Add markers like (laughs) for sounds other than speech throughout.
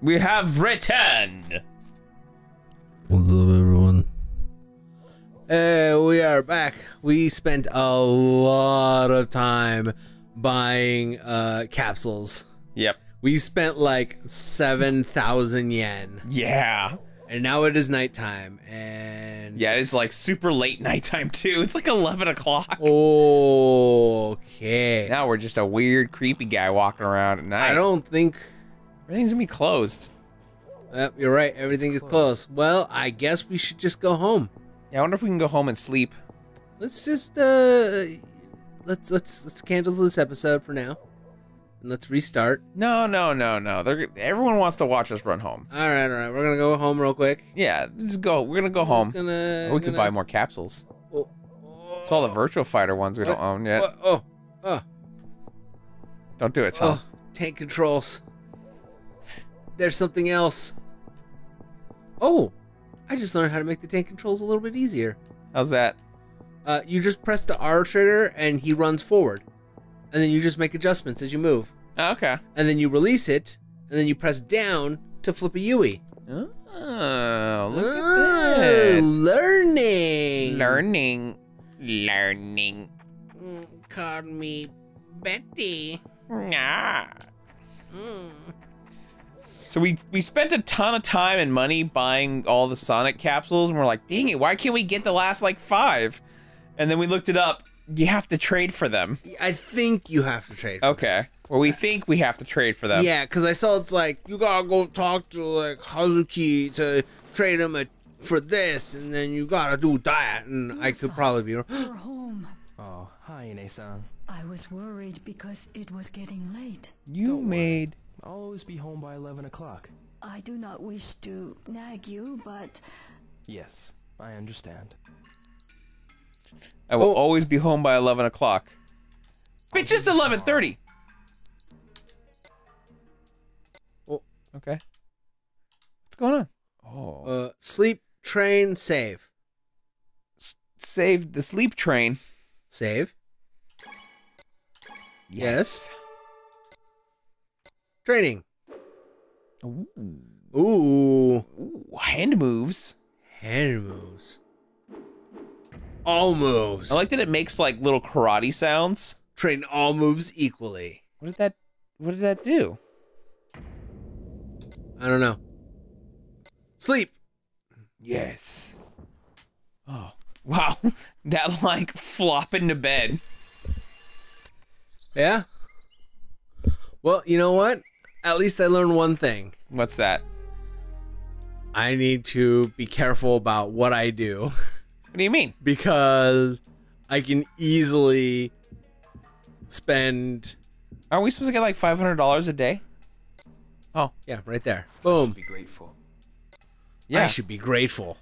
We have returned. What's up, everyone? Hey, we are back. We spent a lot of time buying uh, capsules. Yep. We spent like 7,000 yen. Yeah. And now it is nighttime. And. Yeah, it's like super late nighttime too. It's like 11 o'clock. Okay. Now we're just a weird, creepy guy walking around at night. I don't think. Everything's gonna be closed. Yep, you're right. Everything is closed. Well, I guess we should just go home. Yeah, I wonder if we can go home and sleep. Let's just uh let's let's let's cancel this episode for now. And let's restart. No, no, no, no. They're, everyone wants to watch us run home. All right, all right. We're gonna go home real quick. Yeah, just go. We're gonna go home. Gonna. We can gonna- buy more capsules. Oh, It's all the Virtua Fighter ones we don't own yet. oh, oh, oh, Don't do it, Tom. oh, tank controls. There's something else. Oh, I just learned how to make the tank controls a little bit easier. How's that? Uh, you just press the R trigger and he runs forward, and then you just make adjustments as you move, Oh, okay. and then you release it, and then you press down to flip a Yui. Oh, look Ah, at that. Learning. Learning. Learning. Mm, Call me Betty. Nah. So we we spent a ton of time and money buying all the Sonic capsules, and we're like, dang it, why can't we get the last like five? And then we looked it up. You have to trade for them. I think you have to trade. for Okay. Well, we think we have to trade for them. Yeah, because I saw it's like you gotta go talk to like Hazuki to trade him a, for this, and then you gotta do that, and I could probably be wrong. (gasps) Home. Oh, hi, Ine-san. I was worried because it was getting late. You made. I'll always be home by 11 o'clock. I do not wish to nag you, but Yes, I understand. I will Oh. always be home by eleven o'clock. It's just eleven thirty. Oh. Okay. What's going on? Oh. Uh, sleep, train, save, S- save the sleep train. save. Yes. Training. Ooh. Ooh, Ooh, hand moves. hand moves. All moves. I like that it makes like little karate sounds. train all moves equally. What did that? What did that do? I don't know. Sleep. Yes. Oh wow! (laughs) that like flop into bed. Yeah. Well, you know what? At least I learned one thing. What's that? I need to be careful about what I do (laughs) What do you mean? because I can easily spend. Aren't we supposed to get like five hundred dollars a day? Oh Yeah, right there. Boom. Be grateful. yeah. I should be grateful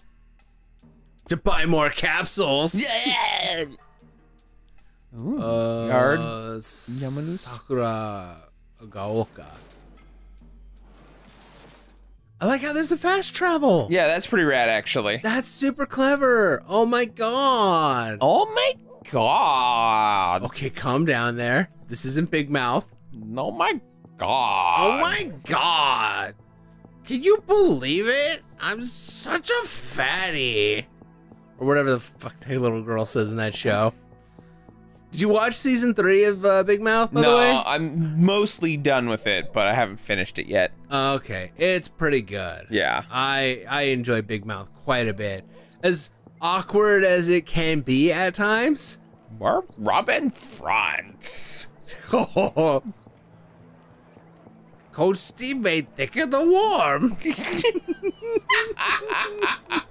to buy more capsules. Yeah. (laughs) Ooh. Uh, Yard. Sakura Gaoka. I like how there's a fast travel. Yeah, that's pretty rad, actually. That's super clever. Oh my god. Oh my god! Okay, calm down there. This isn't Big Mouth. Oh my god! Oh my god. Can you believe it? I'm such a fatty. Or whatever the fuck that little girl says in that show. Did you watch season three of uh, Big Mouth, by the No. I'm mostly done with it, but I haven't finished it yet. Okay, it's pretty good. Yeah. I I enjoy Big Mouth quite a bit. As awkward as it can be at times. We're Robin Front. (laughs) Coach Steve made thick of the warm. (laughs)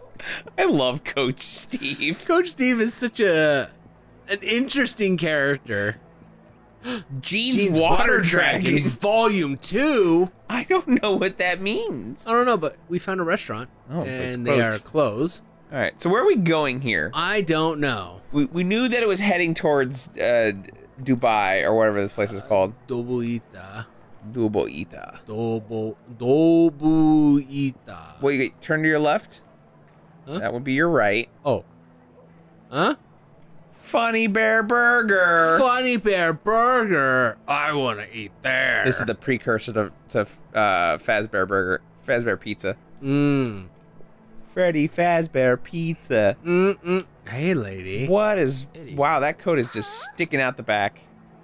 I love Coach Steve. Coach Steve is such a an interesting character. Gene's, Gene's Water, Dragon. Volume Two. I don't know what that means. I don't know, but we found a restaurant Oh, and they are closed. All right, so where are we going here? I don't know. We, we knew that it was heading towards uh, Dubai or whatever this place is called. Dobuita. Duboita. Dobo Dobuita. Wait, wait, turn to your left. Huh? That would be your right. Oh. Huh? Funny Bear Burger. Funny Bear Burger. I want to eat there. This is the precursor to, to uh, Fazbear Burger, Fazbear Pizza. Mmm. Freddy Fazbear Pizza. Mm-mm. Hey, lady. What is? Eddie. Wow, that coat is just sticking out the back.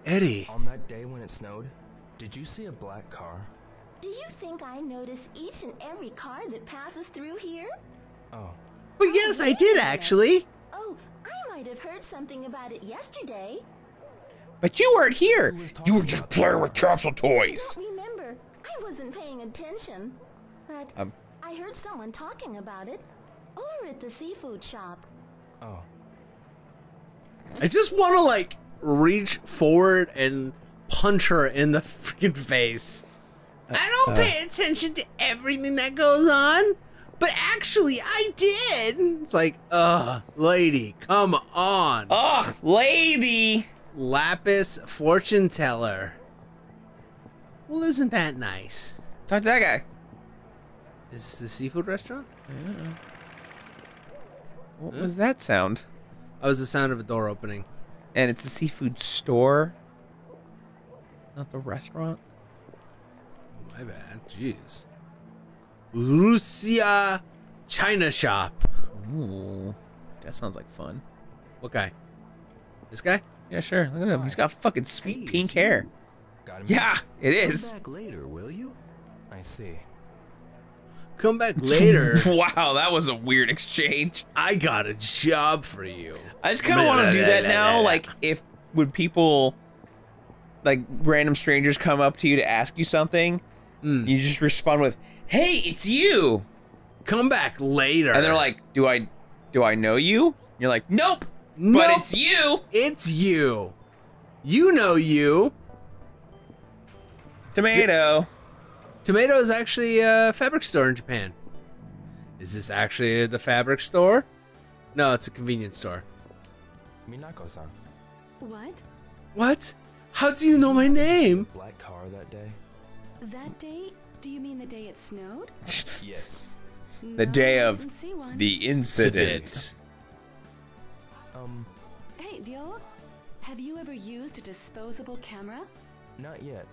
Eddie. On that day when it snowed, did you see a black car? Do you think I notice each and every car that passes through here? Oh, But yes, I did actually. Oh, I might have heard something about it yesterday. But you weren't here. You were just playing with capsule toys. Remember, I wasn't paying attention. But Um. I heard someone talking about it over at the seafood shop. oh. I just want to like reach forward and punch her in the (laughs) freaking face. I don't pay attention to everything that goes on, but actually I did. It's like, ugh, lady, come on. Ugh, lady. Lapis fortune teller. Well, isn't that nice? Talk to that guy. Is this the seafood restaurant? Yeah. What was that sound? That was the sound of a door opening. And it's a seafood store, not the restaurant. My bad. Jeez. Lucia China Shop. Ooh, that sounds like fun. What guy? This guy? Yeah, sure. Look at him. He's got fucking sweet Hey, pink hair. Got. Yeah, it is. Come back later, will you? I see. Come back (laughs) later. wow, that was a weird exchange. I got a job for you. I just kind of want to do that now. (laughs) Like, if when people, like random strangers, come up to you to ask you something, hmm. you just respond with, "Hey, it's you," Come back later. and they're like, "Do I, do I know you?" You're like, "Nope, Nope. but it's you." It's you. You know you. Tomato. Tomato is actually a fabric store in Japan. Is this actually the fabric store? No, it's a convenience store. Minako-san, What? What? How do you know my name? black car that day? That day? Do you mean the day it snowed? (laughs) Yes. the No, day of didn't see one. the incident. Um, Hey, Ryo, have you ever used a disposable camera? not yet.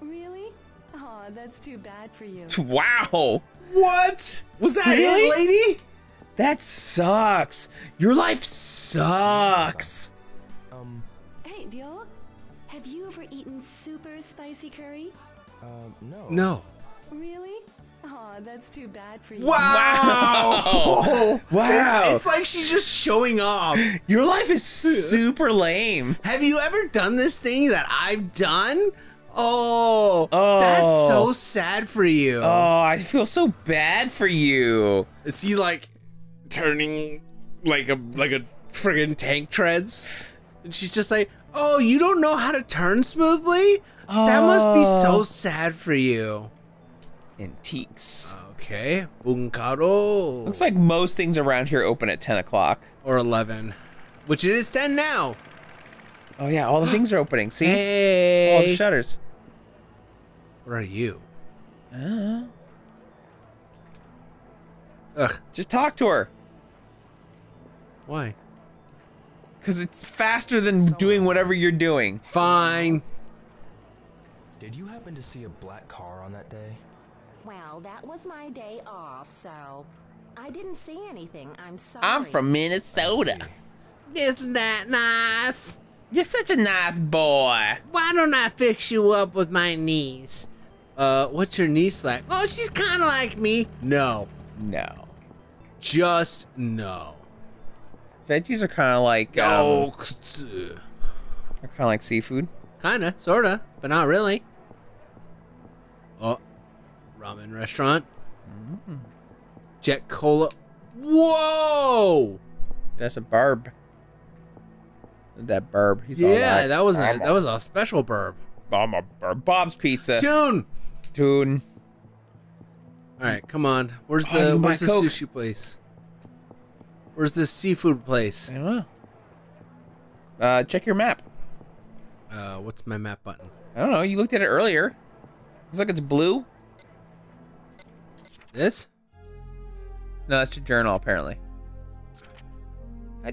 Really? Oh, that's too bad for you. (laughs) Wow, What? Was that Really? it, lady? that sucks. Your life sucks. Um, Hey, Ryo, have you ever eaten super spicy curry? um, no. No. Really? Oh, that's too bad for you. Wow. Wow. It's, it's like she's just showing off. (gasps) Your life is super lame. Have you ever done this thing that I've done? Oh, Oh. that's so sad for you. Oh, I feel so bad for you. Is he like turning like a like a friggin' tank treads? And she's just like, "Oh, you don't know how to turn smoothly? That must be so Oh. sad for you." Antiques. Okay, bunkaro Looks like most things around here open at 10 o'clock. or eleven, which it is ten now. Oh, yeah, all the things are opening. See? All the shutters. what are you? Uh, Ugh, just talk to her. why? Because it's faster than doing whatever you're doing. Fine. Did you happen to see a black car on that day? Well, that was my day off, so I didn't see anything. I'm sorry. I'm from Minnesota. Isn't that nice? You're such a nice boy. Why don't I fix you up with my niece? Uh, what's your niece like? Oh, she's kind of like me. No, No. just no. Veggies are kind of like, um, Oh, they're kind of like seafood. kinda, sorta, but not really. Oh, ramen restaurant. Jet cola. Whoa! That's a burb. That burb. He's Yeah, that was a that was a special burb. I'm a burb. Bob's Pizza. Tune. Tune. All right, come on. Where's Oh, the you where's the Coke. sushi place? Where's the seafood place? I don't know. Uh, check your map. Uh, what's my map button? I don't know. You looked at it earlier. Looks like it's blue. This? No, that's your journal, apparently.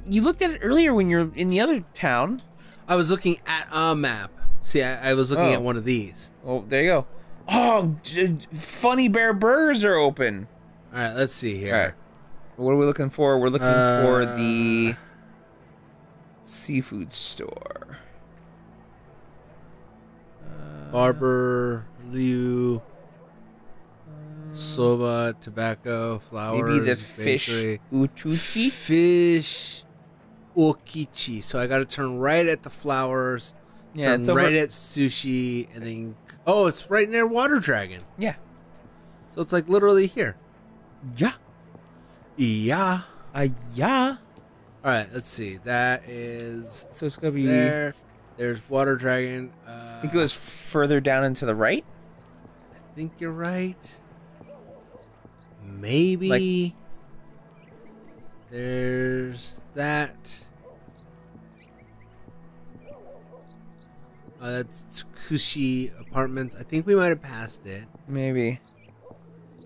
You looked at it earlier when you're in the other town. I was looking at a map. See, I, I was looking Oh. at one of these. Oh, there you go. Oh, d- Funny Bear Burgers are open. All right, let's see here. All right. What are we looking for? We're looking Uh, for the seafood store. Barber, Liu, soba, tobacco, flowers. Maybe the fish uchuchi? Fish okichi. So I got to turn right at the flowers. Yeah, turn right at sushi, and then oh, it's right near Water Dragon. Yeah. So it's like literally here. Yeah. Yeah. Uh, yeah. All right, let's see. That is So it's gonna be. there. There's Water Dragon. Uh, I think it goes further down and to the right. I think you're right. Maybe. There's that. Uh, that's Tsukushi Apartments. I think we might have passed it. Maybe.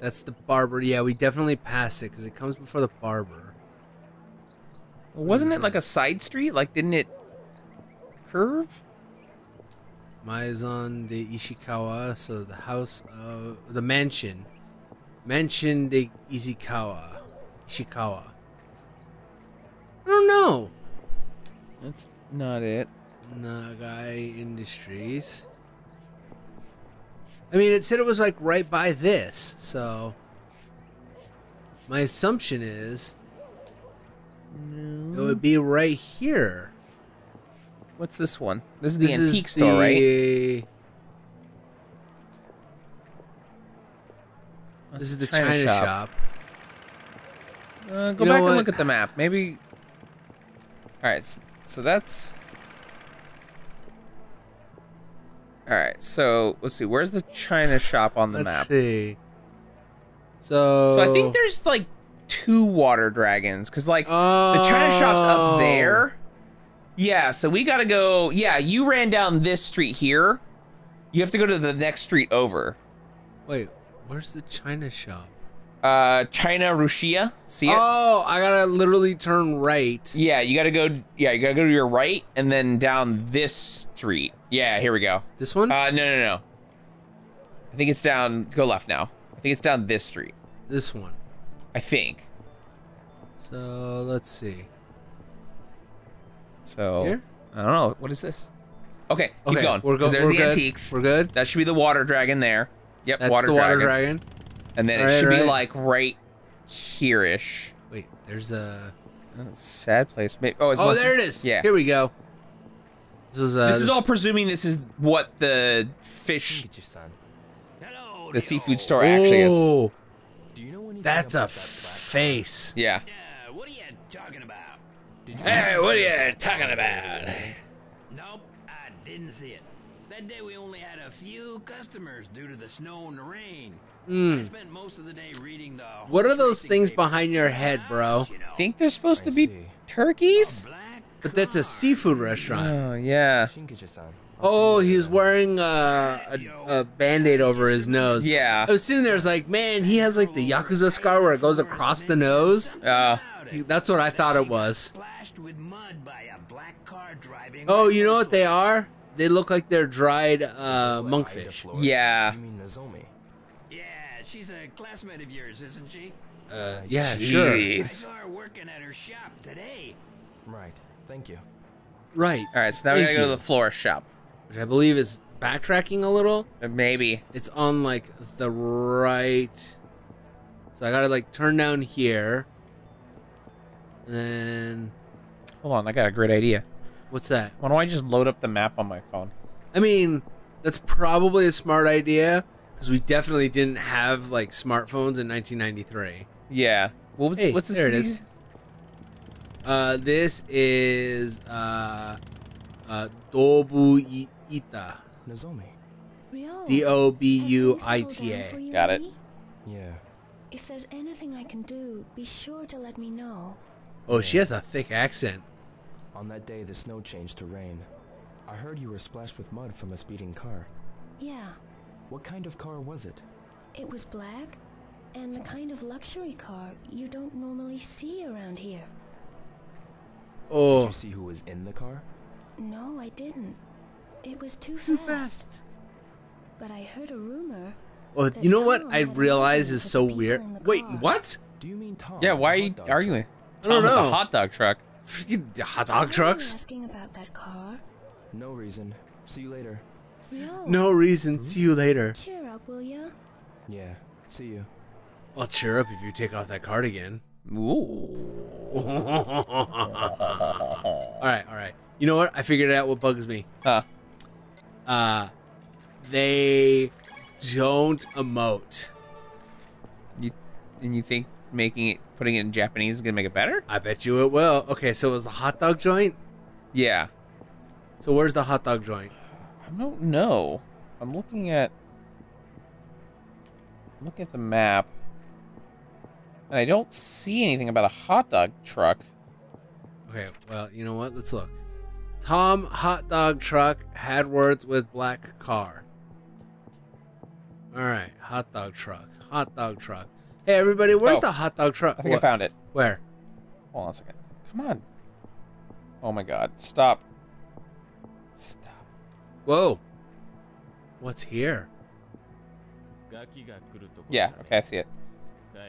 That's the barber. Yeah, we definitely passed it because it comes before the barber. Wasn't it like a side street? Like, didn't it curve? Maison de Ishikawa, so the house of the mansion, mansion de Ishikawa, Ishikawa. I don't know. That's not it. Nagai Industries. I mean, it said it was like right by this, so my assumption is it would be right here. What's this one? This is the This antique store, right? This is the China, shop. Uh, go You back and look at the map. Maybe. All right, so that's. All right, so let's see. Where's the China shop on the map? Let's map? see. So, So I think there's like two water dragons because like the China shop's Oh. up there. Yeah, so we gotta go. Yeah, you ran down this street here. You have to go to the next street over. Wait, where's the China shop? Uh, China Rushia. See it? Oh, I gotta literally turn right. Yeah, you gotta go. Yeah, you gotta go to your right and then down this street. Yeah, here we go. This one? Uh, no, no, no. I think it's down. Go left now. I think it's down this street. this one. I think. So let's see. So Here? I don't know. What is this? Okay, keep Okay, going. We're, go- there's we're the good. antiques. We're good. That should be the water dragon there. Yep, That's water the water dragon. dragon. And then it Right, should be like right here-ish. Wait, there's a. That's sad place. Maybe, oh, it's Oh, there it is. Yeah. Here we go. This was. Uh, this is all presuming this is what the fish, Kinkichi-san. Hello, the seafood store actually is. Oh, Do you know anything that's a that face. Yeah. Yeah, what are you talking about? Did you Hey, what are you talking about? Nope, I didn't see it. That day we only had a few customers due to the snow and the rain. I spent most of the day reading the. Hmm. What are those things paper. behind your head, bro? You know, think they're supposed to be see. turkeys. But that's a seafood restaurant. Oh yeah. Oh, he's wearing uh, a, a band-aid over his nose. Yeah. I was sitting there, I was like, man, he has like the Yakuza scar where it goes across the nose. Uh, He- That's what I thought it was. Splashed with mud by a black car driving. Oh, you know what they are? They look like they're dried uh, monkfish. Yeah. You mean Nozomi? Yeah, she's a classmate of yours, isn't she? Uh, yeah, sure. I Jeez. saw working at her shop today. Right. Thank you. Right. All right, so now we Thank gotta go to the florist shop. Which I believe is backtracking a little. Uh, Maybe. It's on like the right. So I gotta like turn down here. And then Hold on, I got a great idea. What's that? Why don't I just load up the map on my phone? I mean, that's probably a smart idea because we definitely didn't have like smartphones in 1993. Yeah. What was Hey, what's this? there it is. Uh, this is uh, uh, Dobu I- Ita. Nozomi. Ryo, D O B U I have things T settled down for A. you Got it. Yeah. If there's anything I can do, be sure to let me know. Oh, she has a thick accent. On that day, the snow changed to rain. I heard you were splashed with mud from a speeding car. Yeah, What kind of car was it? it was black, and the kind of luxury car you don't normally see around here. Oh, Did you see who was in the car? No, I didn't. It was too, too fast. fast. But I heard a rumor. Oh, you know what? I had realize is so weird. Wait, what? Do you mean Tom? Yeah, why are hot you dog arguing? I don't Tom with know. the hot dog truck. Freaking hot dog trucks. asking about that car? No reason. See you later. No. No reason. See you later. Cheer up, will ya? Yeah. See you. I'll cheer up if you take off that cardigan. Ooh. (laughs) all right, all right. You know what? I figured out what bugs me. Huh. Uh, they don't emote. You and you think making it putting it in Japanese is gonna make it better? I bet you it will. Okay, so it was the hot dog joint. Yeah. So where's the hot dog joint? I don't know. I'm looking at I'm looking at the map. And I don't see anything about a hot dog truck. Okay, well, you know what? Let's look. Tom hot dog truck had words with black car. All right, hot dog truck. Hot dog truck. Hey everybody, where's Oh, the hot dog truck? I think I found it. Where? Hold on a second. Come on. Oh my god. Stop. Stop. Whoa. What's here? Yeah, okay, I see it.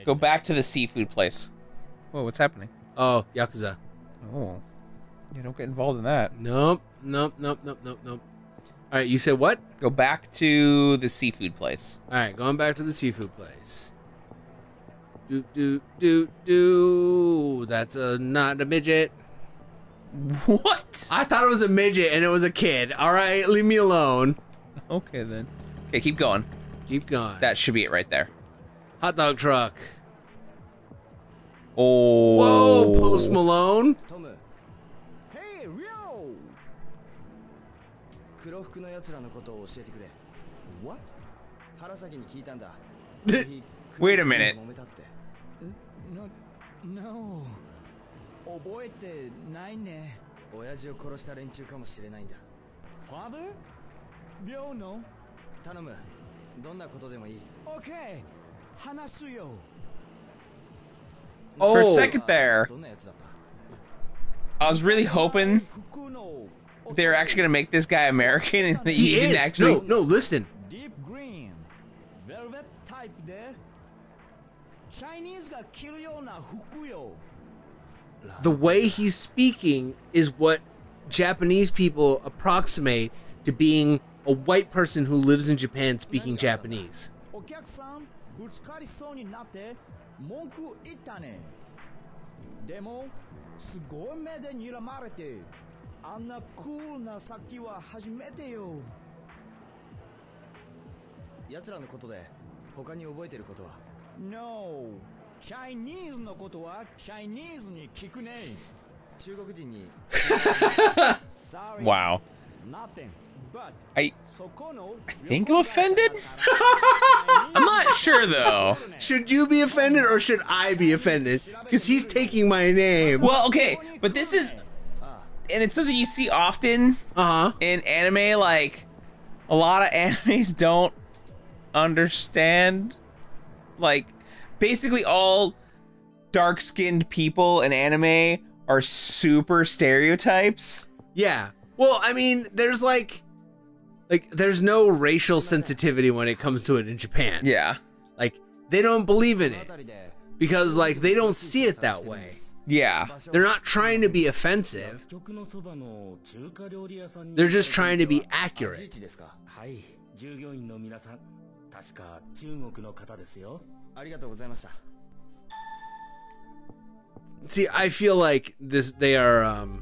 Go back to the seafood place. Whoa, what's happening? Oh, Yakuza. Oh. Yeah, don't get involved in that. Nope, nope, nope, nope, nope, nope. All right, you said what? Go back to the seafood place. All right, going back to the seafood place. Do, do, do, do. That's a, not a midget. What? I thought it was a midget and it was a kid. All right, leave me alone. Okay, then. Okay, keep going. Keep going. That should be it right there. Hot dog truck. Oh. Whoa, Post Malone. Hey, Ryo. What? (laughs) Wait a minute. 揉めたってえ No, no 覚えてないね親父を殺した連中かもしれないんだ Father? 秒の頼むどんなことでもいい OK 話すよ For a Oh. second there, どんなやつだった I was really hoping 服の they were actually gonna make this guy American and that He you didn't is. actually. No, no, listen. The way he's speaking is what Japanese people approximate to being a white person who lives in Japan speaking Japanese. No チャイニーズのことはチャイニーズに聞くね中国人に (laughs) Wow Nothing I I think I'm offended. (laughs) I'm not sure though. Should you be offended or should I be offended? Because he's taking my name. Well, okay, but this is, and it's something you see often uh-huh. in anime. Like, a lot of animes don't understand like basically all dark-skinned people in anime are super stereotypes. Yeah. Well, I mean, there's like, like, there's no racial sensitivity when it comes to it in Japan. Yeah. Like, they don't believe in it because, like, they don't see it that way. Yeah. They're not trying to be offensive. They're just trying to be accurate. 地ですかはい従業員の皆さん確か中国の方ですよありがとうございました See, I feel like this. They are. um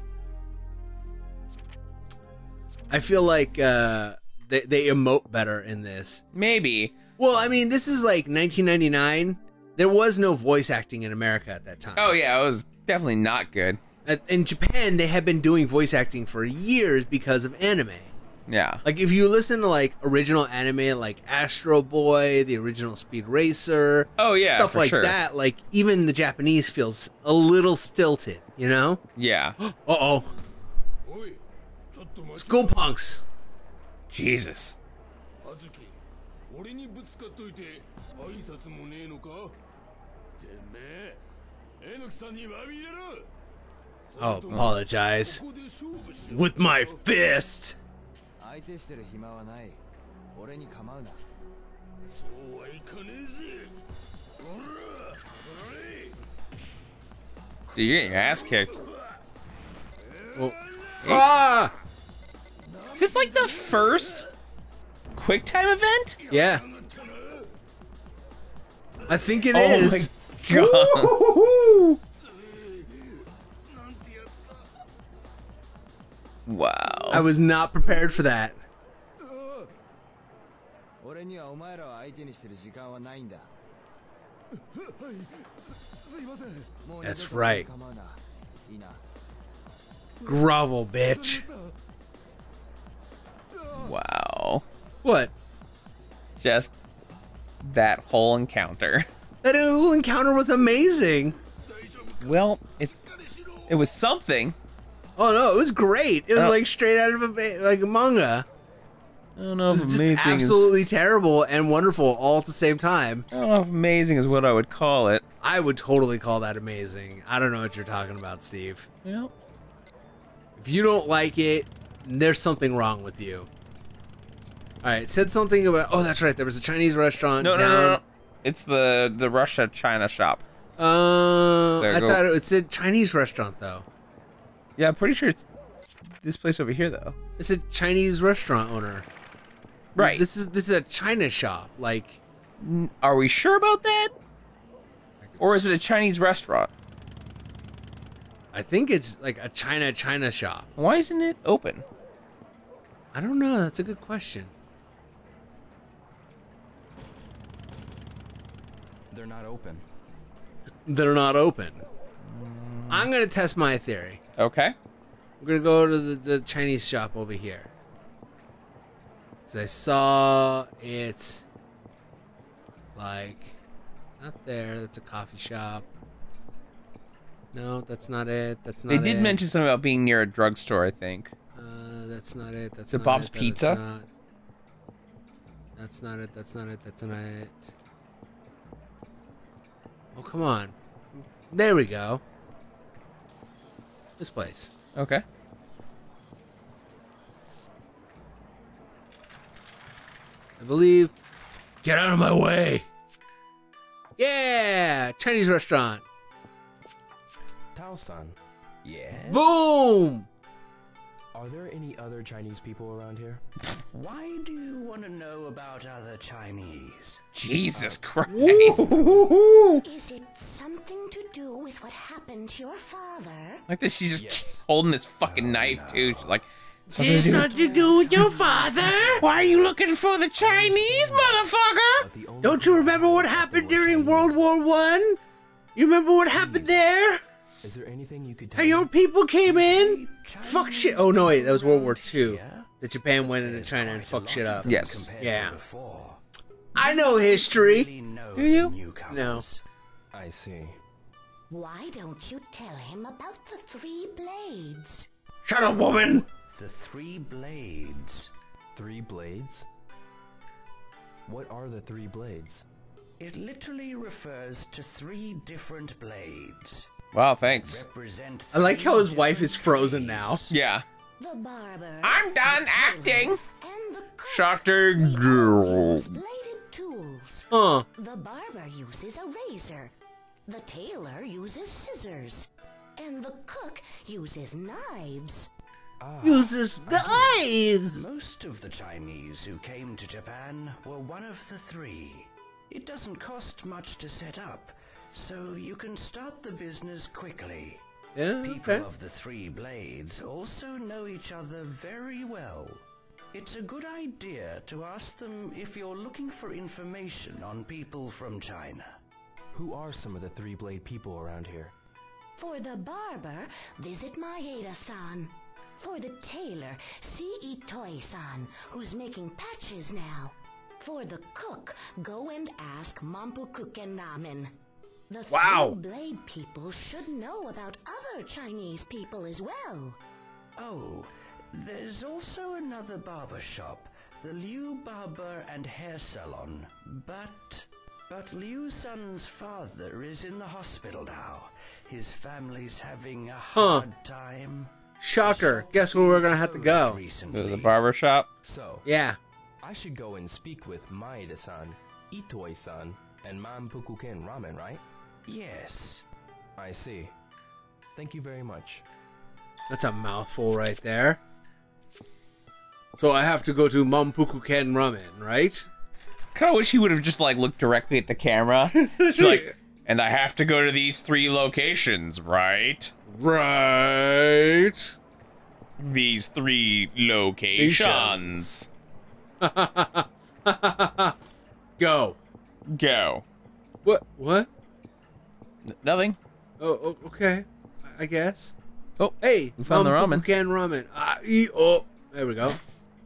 I feel like uh they they emote better in this. Maybe. Well, I mean, this is like 1999. There was no voice acting in America at that time. Oh yeah, it was definitely not good. At- In Japan, they have been doing voice acting for years because of anime. Yeah. Like if you listen to like original anime like Astro Boy, the original Speed Racer, oh yeah, stuff like sure. that, like even the Japanese feels a little stilted, you know? Yeah. (gasps) Uh-oh. School punks. Jesus. I apologize. With my fist! 相手してる暇はない俺に構うなそうはいかねえぜおらおい Dude, you're getting your ass kicked. Oh. Ah! Is this like the first QuickTime event? Yeah. I think it Oh is. my god. Woo-hoo-hoo-hoo! (laughs) I was not prepared for that. That's right. Grovel, bitch. Wow. What? Just that whole encounter. (laughs) That whole encounter was amazing. Well, it's it was something. Oh no, it was great. It was Oh. like straight out of a like a manga. I don't know It if amazing is absolutely terrible and wonderful all at the same time. I don't know if amazing is what I would call it. I would totally call that amazing. I don't know what you're talking about, Steve. Well, If you don't like it, there's something wrong with you. All right, said something about. Oh, that's right. There was a Chinese restaurant no, no, down. no, no, no. It's the the Russia China shop. Uh, So I go- thought it said Chinese restaurant though. Yeah, I'm pretty sure it's this place over here though. It's a Chinese restaurant owner. Right. This is this is a China shop. Like, Are we sure about that? Or is it a Chinese restaurant? I think it's like a China China shop. Why isn't it open? I don't know. That's a good question. They're not open. They're not open. I'm gonna test my theory. Okay. I'm gonna go to the, the Chinese shop over here. Cause I saw it like not there. That's a coffee shop. No, that's not it. That's not They did it. mention something about being near a drugstore, I think. Uh, that's not it. That's it not Bob's it, Pizza? not- That's not it. That's not it. That's not it. Oh come on! There we go. This place. Okay. I believe. Get out of my way! Yeah! Chinese restaurant. Tao-san. Yeah? Boom! Are there any other Chinese people around here? Why do you want to know about other Chinese? Jesus Christ. (laughs) Is it something to do with what happened to your father? Like that she's just Yes. holding this fucking knife too. She's like, This something to do with your father? Why are you looking for the Chinese motherfucker? But the only Don't you remember what happened during World War One? You remember what happened there? Is there anything you could How tell your people came in? Fuck shit. Oh no, wait, that was World War Around Two. That Japan went into China and quite a fucked shit up. Yes. Yeah. I know history. Really know Do you? the newcomers. No. I see. Why don't you tell him about the three blades? Shut up, woman. The three blades. Three blades? What are the three blades? It literally refers to three different blades. Wow, thanks. I like how his wife is frozen now. Yeah. I'm done acting. And. Shocking girl. use bladed tools. Huh. The barber uses a razor. The tailor uses scissors. And the cook uses knives. Ah, Uses knives. Most of the Chinese who came to Japan were one of the three. It doesn't cost much to set up, so you can start the business quickly. Yeah, People okay. of the Three Blades also know each other very well. It's a good idea to ask them if you're looking for information on people from China. who are some of the three blade people around here? For the barber, visit Maeda-san. For the tailor, see Itoi-san, who's making patches now. For the cook, go and ask Mampu Kuken Ramen. The Wow. three blade people should know about other Chinese people as well. Oh, there's also another barber shop, the Liu Barber and Hair Salon, but But Liu Sun's father is in the hospital now. His family's having a Huh. hard time. Shocker. Guess where we're gonna have to go? The, Recently. the barber shop. So, Yeah. I should go and speak with Maeda-san, Itoi-san, and Manpuku-ken Ramen, right? Yes. I see. Thank you very much. That's a mouthful right there. So I have to go to Mampuku Ken Ramen, right? Kind of wish he would have just like looked directly at the camera. (laughs) It's like, and I have to go to these three locations, right? Right. These three locations. (laughs) Go. Go. What? What? N- nothing. Oh, okay. I- I guess. Oh, Hey, We found the ramen. Mampuku Ken Ramen. Ah, e- oh, there we go.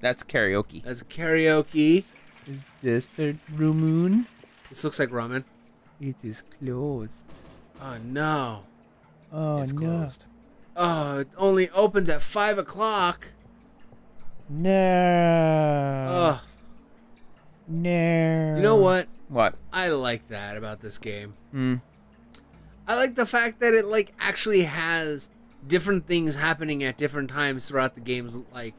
that's karaoke. That's karaoke. Is this the blue moon? This looks like ramen. It is closed. Oh no. Oh it's no. closed. Oh, it only opens at five o'clock. No. Ugh. No. You know what? What? I like that about this game. Hmm. I like the fact that it like actually has different things happening at different times throughout the game's like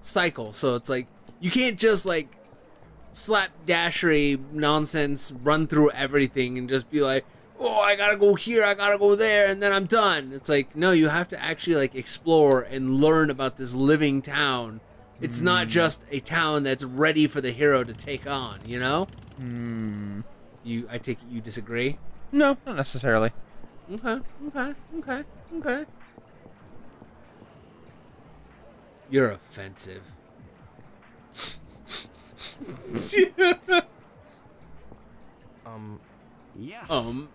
cycle. So it's like you can't just like slapdashery nonsense run through everything and just be like, "Oh, I got to go here, I got to go there and then I'm done." It's like, no, you have to actually like explore and learn about this living town. It's not just a town that's ready for the hero to take on, you know? Hmm. You I take it you disagree? No, not necessarily. Okay, okay, okay, okay. You're offensive. (laughs) Um, Yes. um,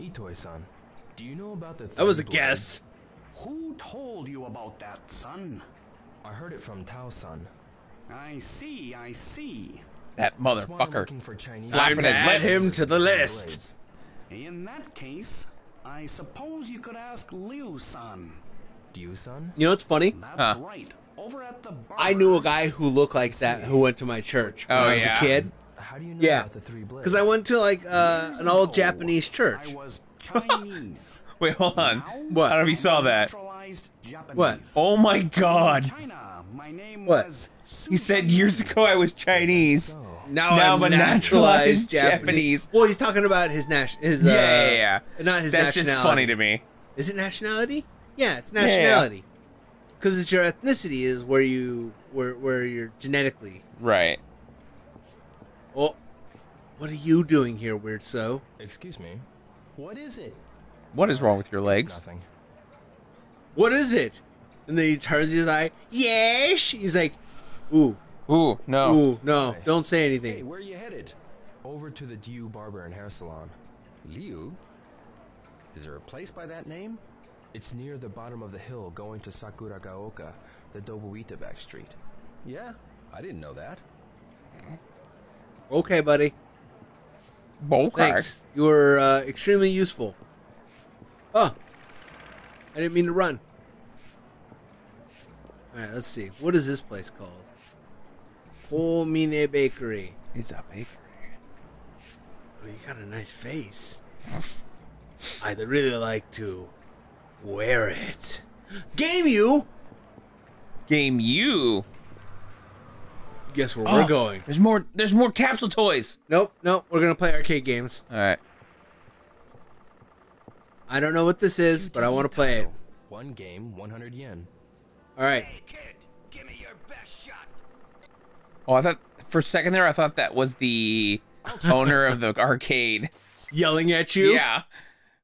Itoi-san, do you know about the that was a Three Blades? guess. Who told you about that, son? I heard it from Tao-san. I see, I see. That That's why I'm motherfucker. looking for Chinese Flapping Time to his him to the list. In that case, I suppose you could ask Liu-san. Do you, son? You know what's funny? That's Huh. right. Over at the bar. I knew a guy who looked like that who went to my church when Oh, I was yeah? a kid. How do you know Yeah, about the three blades? because I went to like uh, an old Japanese I church. was (laughs) Chinese. Wait, hold on. Now, What? I don't know if you saw that. What? Oh my god. China. My name What? was He said years ago I was Chinese. Now, Now I'm I'm a naturalized naturalized Japanese. Japanese. Well, he's talking about his nation. His uh, Yeah, yeah, yeah. not his That's nationality. just funny to me. Is it nationality? Yeah, it's Yeah, yeah. nationality. Because it's your ethnicity is where you where where you're genetically. Right. Oh, what are you doing here, weird so? excuse me. What is it? What is wrong with your legs? Nothing. What is it? And then he turns his eye. Yes. He's like, ooh, Ooh, no. ooh, no, don't say Hey, anything. where are you headed? Over to the Liu Barber and Hair Salon. Liu? Is there a place by that name? It's near the bottom of the hill going to Sakuragaoka, the Dobuita back street. Yeah, I didn't know that. Okay, buddy. Okay. Thanks. You were uh, extremely useful. Oh, I didn't mean to run. All right, let's see. What is this place called? Homine Bakery. It's a bakery. Oh, you got a nice face. (laughs) I'd really like to wear it. Game you. Game you. Guess where Oh, we're going? There's more. There's more capsule toys. Nope, nope. We're gonna play arcade games. All right. I don't know what this is, but I want to play it. One game, 100 yen. All right. kid, give me your best shot. Oh, I thought for a second there, I thought that was the owner of the arcade. (laughs) Yelling at you. Yeah.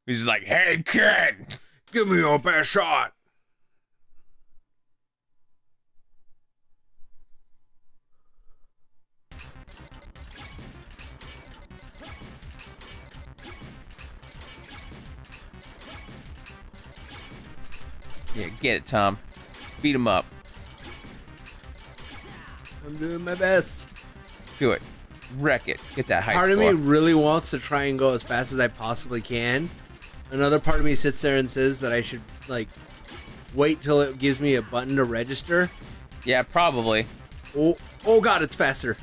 He's just like, "Hey, kid." Give me your best shot. Yeah, get it, Tom. Beat him up. I'm doing my best. Do it. Wreck it. Get that high part score. of me really wants to try and go as fast as I possibly can. Another part of me sits there and says that I should like wait till it gives me a button to register. Yeah, probably. Oh, oh god, it's faster.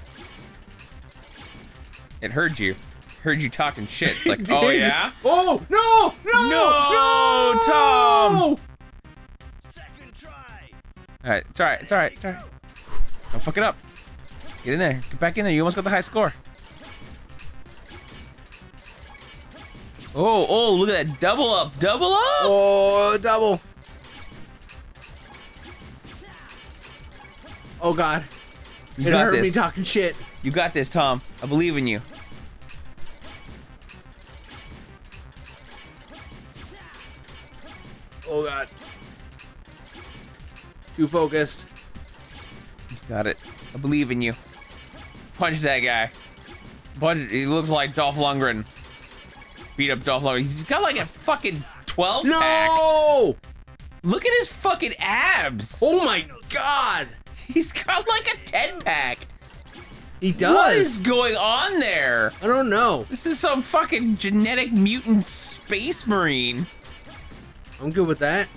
It heard you. heard you talking shit. It's (laughs) like, oh yeah? Oh no! no! No! No, Tom! Alright, it's alright, it's alright, it's alright. Don't fuck it up. Get in there. Get back in there. You almost got the high score. Oh, oh, look at that. Double up. Double up! Oh, double. Oh god. You it got hurt me talking shit. You got this, Tom. I believe in you. Oh god. Too focused. Got it. I believe in you. Punch that guy. Punch. He looks like Dolph Lundgren. Beat up Dolph Lundgren. He's got like a fucking 12 pack. No! Look at his fucking abs. Oh my god! He's got like a 10 pack. He does. What is going on there? I don't know. This is some fucking genetic mutant space marine. I'm good with that.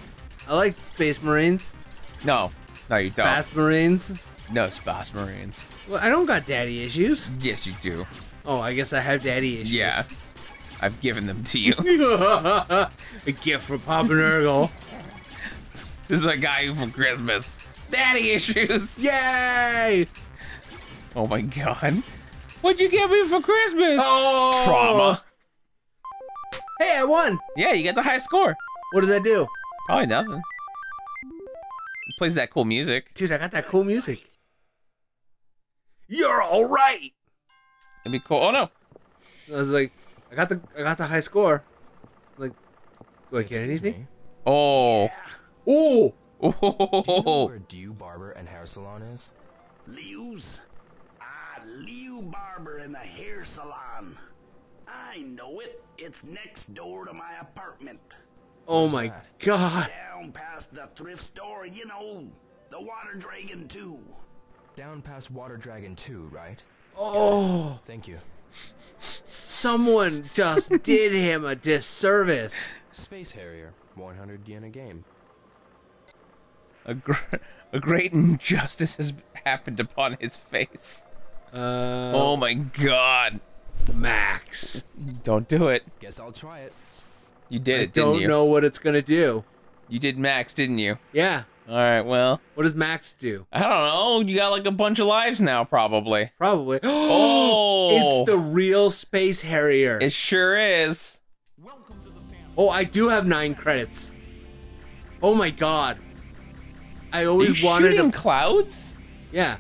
I like Space Marines. No, no, you don't. Space Marines. No space marines. Well, I don't got daddy issues. Yes, you do. Oh, I guess I have daddy issues. Yeah. I've given them to you. (laughs) a gift from Papa Nurgle. this is what I got you for Christmas. Daddy issues. Yay! Oh my god. What'd you get me for Christmas? Oh! Trauma. Hey, I won! Yeah, you got the high score. What does that do? Probably nothing. It plays that cool music. Dude, I got that cool music. You're alright! It'd be cool. Oh no. I was like, I got the I got the high score. Like, do I get anything? Oh. Oh! Do you know Oh. where Dew Barber and Hair Salon is? Liu's? Ah, Liu Barber in the hair salon. I know it. It's next door to my apartment. Oh my god. Down past the thrift store, you know, the Water Dragon too. Down past Water Dragon 2, right? Oh, Thank you. someone just (laughs) did him a disservice. Space Harrier, 100 yen a game. A, gr a great injustice has happened upon his face. Uh, Oh my god. Max. Don't do it. Guess I'll try it. You did I it, didn't you? I don't know what it's gonna do. You did Max, didn't you? Yeah. All right, well, What does Max do? I don't know. You got like a bunch of lives now, probably. Probably. (gasps) Oh. It's the real Space Harrier. It sure is. oh, I do have nine credits. Oh my god. I always wanted shooting to. clouds? Yeah.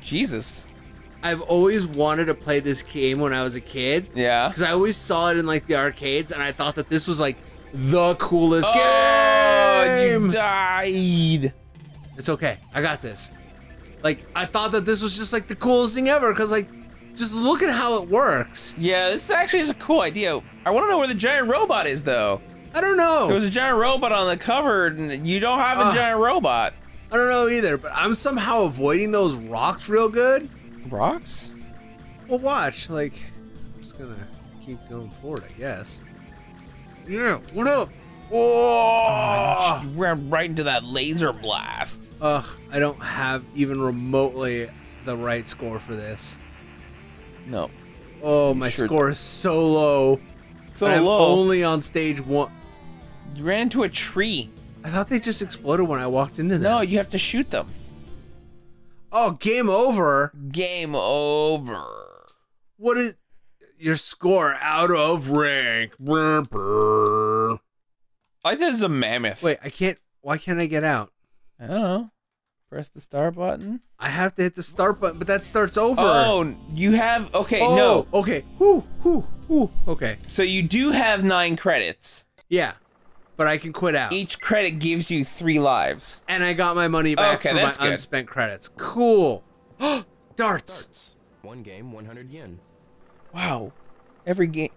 Jesus. I've always wanted to play this game when I was a kid. Yeah. Because I always saw it in like the arcades, and I thought that this was like the coolest Oh, game. you died. It's okay. I got this. Like I thought that this was just like the coolest thing ever. Because like, just look at how it works. Yeah, this actually is a cool idea. I want to know where the giant robot is, though. I don't know. There was a giant robot on the cover, and you don't have a Ugh. giant robot. I don't know either. But I'm somehow avoiding those rocks real good. Rocks? Well, watch. Like, I'm just gonna keep going forward, I guess. Yeah. What up? Oh! You ran right into that laser blast. Ugh, I don't have even remotely the right score for this. No. Oh, my sure score is so low. So I'm low. only on stage one. You ran into a tree. I thought they just exploded when I walked into them. No, you have to shoot them. Oh, game over. Game over. What is your score out of rank? Brr, brr. I think this is a mammoth. Wait, I can't. Why can't I get out? I don't know. Press the start button. I have to hit the start button, but that starts over. Oh, you have. Okay, Oh, no. Okay. Whoo, whoo, whoo. Okay. So you do have nine credits. Yeah, but I can quit out. Each credit gives you three lives. and I got my money back Okay, for that's my good. unspent credits. Cool. (gasps) Darts. Darts. One game, 100 yen. Wow. Every game,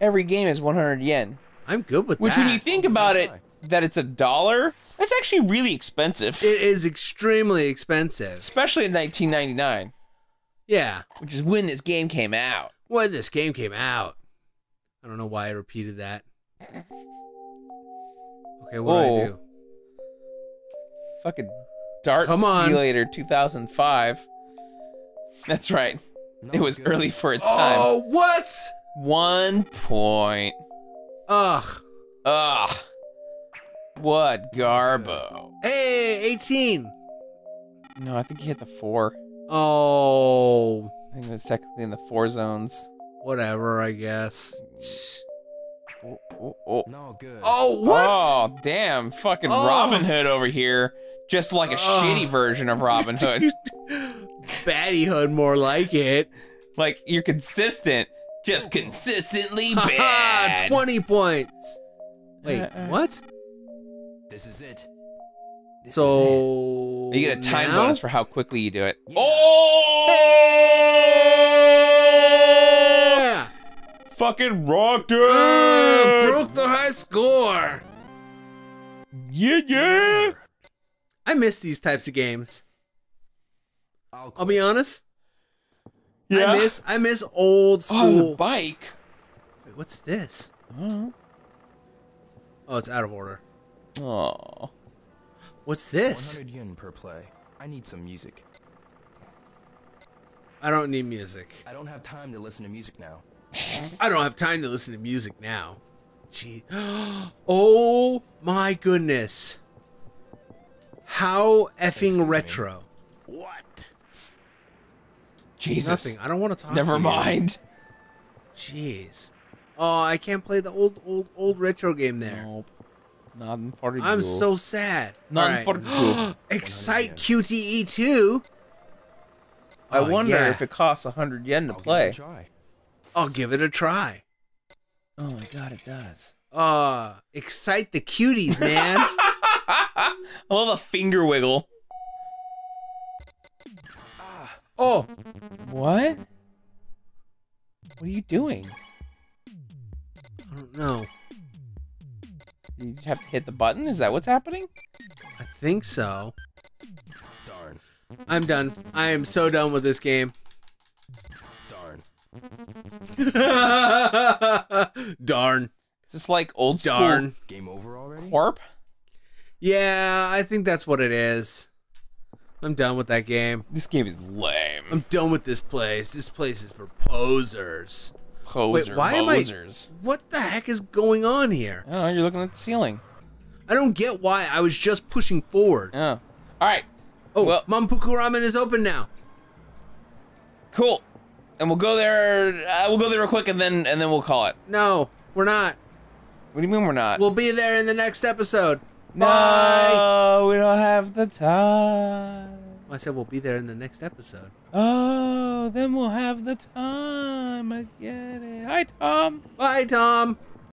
every game is 100 yen. I'm good with Which, that. when you think about it, that it's a dollar, that's actually really expensive. it is extremely expensive. Especially in 1999, Yeah. which is when this game came out. When this game came out. I don't know why I repeated that. Okay, what do I oh. do? Fucking Dart Come on. Simulator 2005. That's right. It was early for its time. Oh, what? One point. Ugh. Ugh. What garbo? Hey, 18. No, I think he hit the four. Oh, I think it was technically in the four zones. whatever, I guess. Oh, oh, oh. No good. Oh, what? Oh, damn. Fucking Oh. Robin Hood over here. Just like a Oh. shitty version of Robin (laughs) Hood. Batty Hood, more like it. like, you're consistent. Just consistently (laughs) bad. 20 points. Wait, Uh-uh. what? This is it. This is So. it. You get a time now? bonus for how quickly you do it. Yeah. Oh! Yeah! Fucking rocked it! Uh, broke the high score. yeah, yeah! I miss these types of games. I'll, I'll be honest. Yeah. I miss I miss old Oh, the school. bike. Wait, what's this? Oh. Oh, it's out of order. Oh. What's this? 100 yen per play. I need some music. I don't need music. I don't have time to listen to music now. (laughs) I don't have time to listen to music now. Gee. (gasps) Oh my goodness. How effing me. retro. What? Jesus. Nothing. I don't want to talk to Never you. mind. Jeez. Oh, I can't play the old, old, old retro game there. Nope. Nothing for you. I'm so sad. None for you. Excite QTE 2. I Oh, wonder yeah. if it costs a hundred yen to I'll play. Give it a try. I'll give it a try. Oh my god, it does. Uh, excite the cuties, (laughs) man. I love the finger wiggle. oh, What? What are you doing? I don't know. You have to hit the button? Is that what's happening? I think so. Darn. I'm done. I am so done with this game. Darn. (laughs) Darn. Is this like old school Darn. Game over already? Corp? Yeah, I think that's what it is. I'm done with that game. This game is lame. I'm done with this place. This place is for posers. Poser, why am I- What the heck is going on here? I don't know, you're looking at the ceiling. I don't get why I was just pushing forward. Oh. Alright, Oh, Well- Mampuku Ramen is open now. cool. And we'll go there uh, we'll go there real quick and then and then we'll call it. No, we're not. What do you mean we're not? We'll be there in the next episode. No, Bye. we don't have the time. I said we'll be there in the next episode. Oh, then we'll have the time. I get it. Hi, Tom. Bye, Tom.